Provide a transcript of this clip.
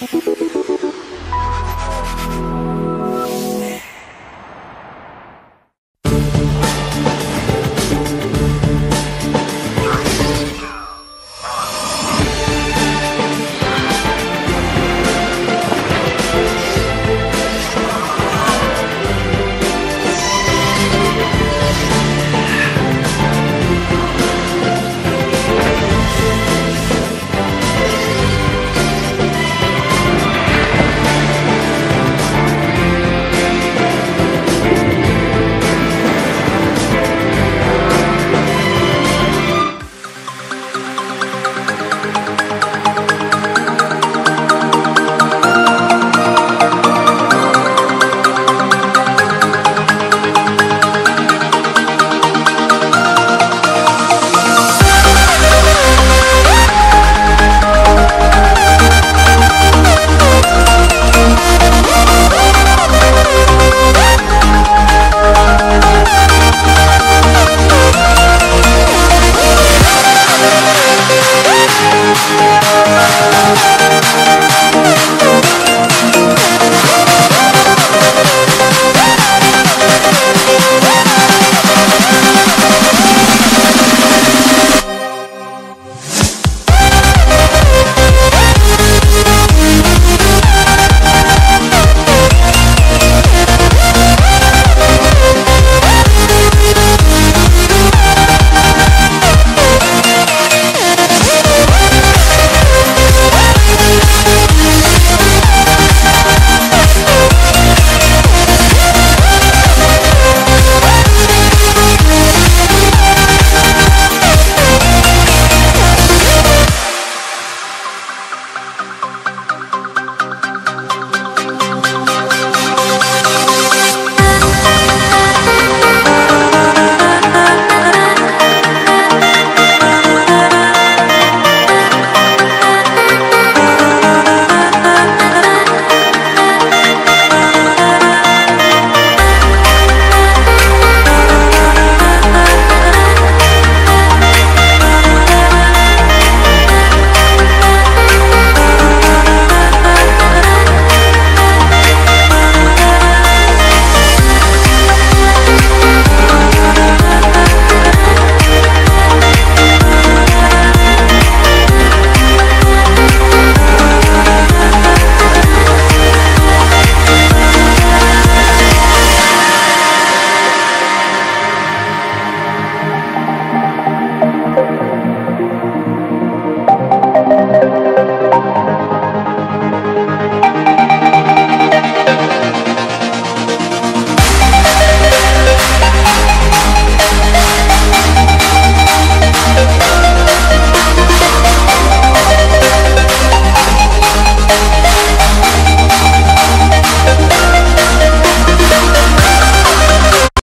Música